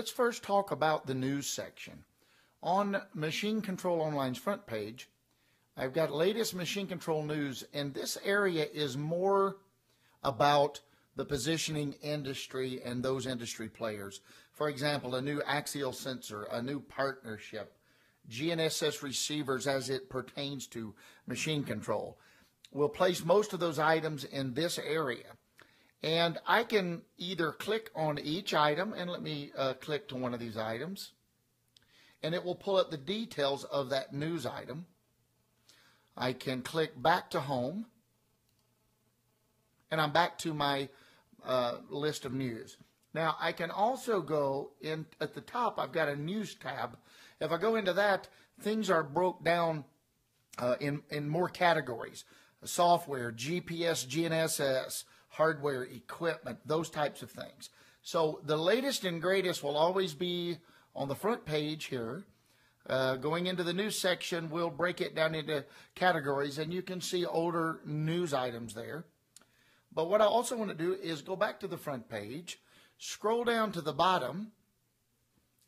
let's first talk about the news section. On Machine Control Online's front page, I've got latest machine control news, and this area is more about the positioning industry and those industry players. For example, a new axial sensor, a new partnership, GNSS receivers as it pertains to machine control. We'll place most of those items in this area. And I can either click on each item, and let me uh, click to one of these items, and it will pull up the details of that news item. I can click back to home, and I'm back to my uh, list of news. Now, I can also go in at the top, I've got a news tab. If I go into that, things are broke down uh, in, in more categories software, GPS, GNSS, hardware, equipment, those types of things. So the latest and greatest will always be on the front page here. Uh, going into the news section, we'll break it down into categories, and you can see older news items there. But what I also want to do is go back to the front page, scroll down to the bottom,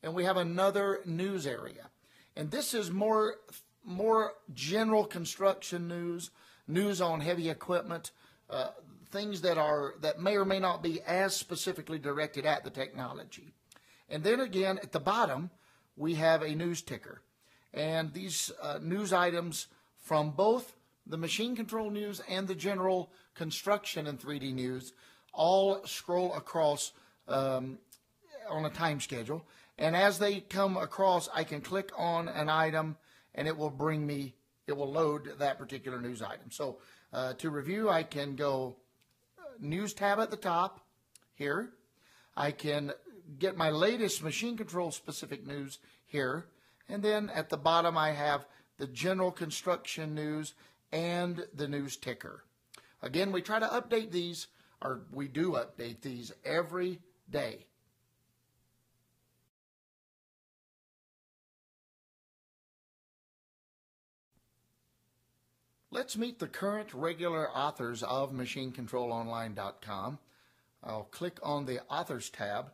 and we have another news area. And this is more, more general construction news, news on heavy equipment, uh, things that are that may or may not be as specifically directed at the technology. And then again, at the bottom, we have a news ticker. And these uh, news items from both the machine control news and the general construction and 3D news all scroll across um, on a time schedule. And as they come across, I can click on an item and it will bring me, it will load that particular news item. So uh, to review, I can go news tab at the top here. I can get my latest machine control specific news here. And then at the bottom, I have the general construction news and the news ticker. Again, we try to update these, or we do update these every day. Let's meet the current regular authors of MachineControlOnline.com. I'll click on the Authors tab,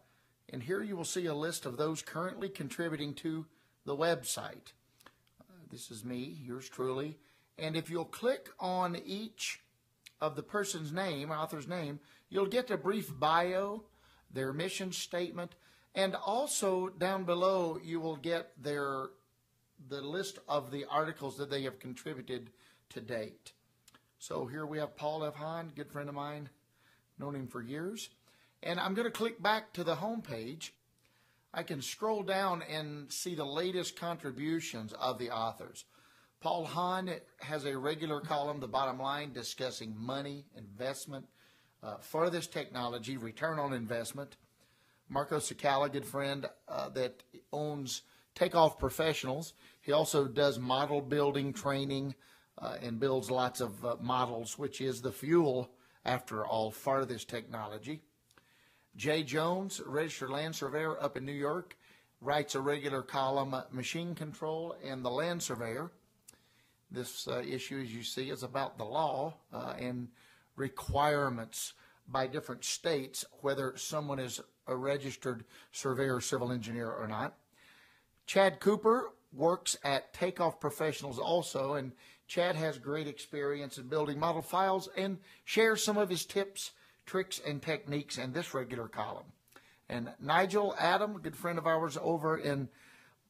and here you will see a list of those currently contributing to the website. Uh, this is me, yours truly. And if you'll click on each of the person's name, author's name, you'll get a brief bio, their mission statement, and also down below you will get their the list of the articles that they have contributed to date. So here we have Paul F. Hahn, good friend of mine, known him for years. And I'm going to click back to the home page. I can scroll down and see the latest contributions of the authors. Paul Hahn has a regular column, The Bottom Line, discussing money, investment, uh, technology, return on investment. Marco Cecala, good friend uh, that owns Takeoff Professionals. He also does model building training and builds lots of uh, models, which is the fuel, after all, farthest technology. Jay Jones, registered land surveyor up in New York, writes a regular column, Machine Control and the Land Surveyor. This uh, issue, as you see, is about the law uh, and requirements by different states, whether someone is a registered surveyor, civil engineer, or not. Chad Cooper works at Takeoff Professionals also, and Chad has great experience in building model files and shares some of his tips, tricks, and techniques in this regular column. And Nigel Adam, a good friend of ours over in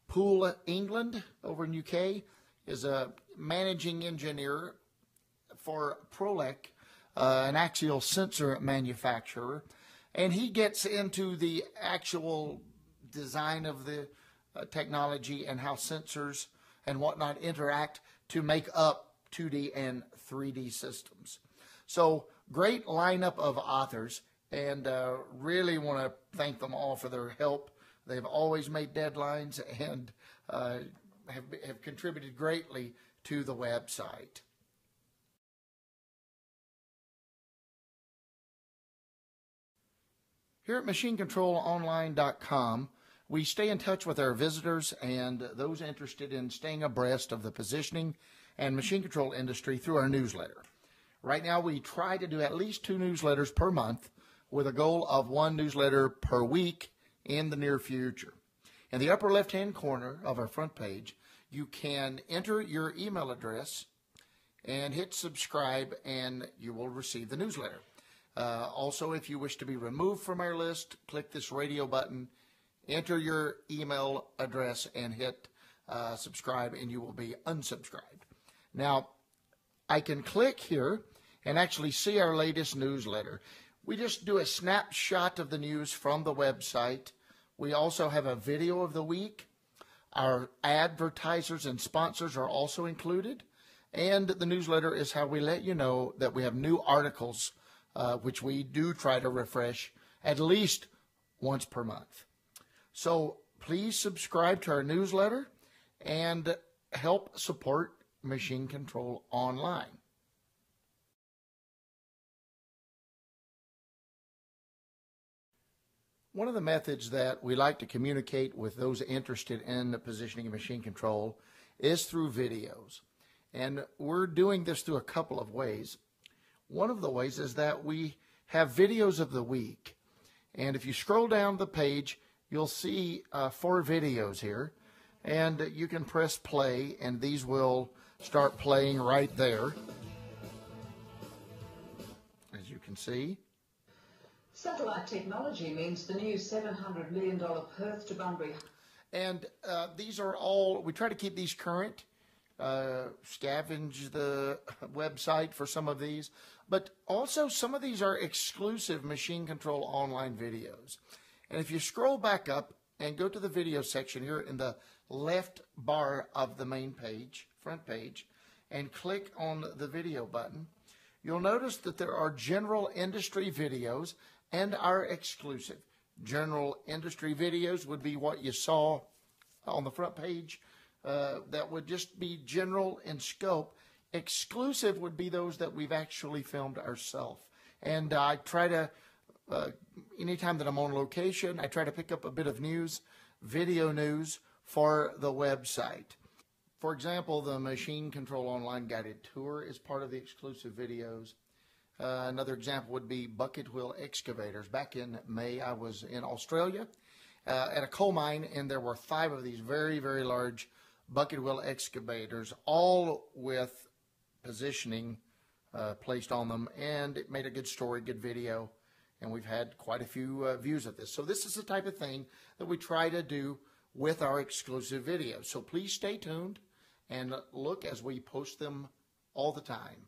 Poole, England, over in UK, is a managing engineer for Prolec, uh, an axial sensor manufacturer, and he gets into the actual design of the uh, technology and how sensors and whatnot interact to make up 2D and 3D systems. So great lineup of authors, and uh, really want to thank them all for their help. They've always made deadlines and uh, have, have contributed greatly to the website. Here at MachineControlOnline.com, we stay in touch with our visitors and those interested in staying abreast of the positioning and machine control industry through our newsletter. Right now, we try to do at least two newsletters per month with a goal of one newsletter per week in the near future. In the upper left hand corner of our front page, you can enter your email address and hit subscribe, and you will receive the newsletter. Uh, also, if you wish to be removed from our list, click this radio button, enter your email address, and hit uh, subscribe, and you will be unsubscribed. Now, I can click here and actually see our latest newsletter. We just do a snapshot of the news from the website. We also have a video of the week. Our advertisers and sponsors are also included. And the newsletter is how we let you know that we have new articles, uh, which we do try to refresh at least once per month. So please subscribe to our newsletter and help support Machine Control Online. One of the methods that we like to communicate with those interested in the positioning of machine control is through videos. And we're doing this through a couple of ways. One of the ways is that we have videos of the week. And if you scroll down the page, you'll see uh, four videos here. And you can press play, and these will start playing right there. As you can see. Satellite technology means the new $700 million Perth to Bunbury. And uh, these are all, we try to keep these current, uh, scavenge the website for some of these, but also some of these are exclusive machine control online videos. And if you scroll back up and go to the video section here in the left bar of the main page, front page, and click on the video button, you'll notice that there are general industry videos and our exclusive. General industry videos would be what you saw on the front page. Uh, that would just be general in scope. Exclusive would be those that we've actually filmed ourselves. And I try to, uh, anytime that I'm on location, I try to pick up a bit of news, video news for the website. For example, the Machine Control Online Guided Tour is part of the exclusive videos. Uh, another example would be bucket wheel excavators. Back in May, I was in Australia uh, at a coal mine, and there were five of these very, very large bucket wheel excavators, all with positioning uh, placed on them, and it made a good story, good video, and we've had quite a few uh, views of this. So this is the type of thing that we try to do with our exclusive videos. So please stay tuned and look as we post them all the time.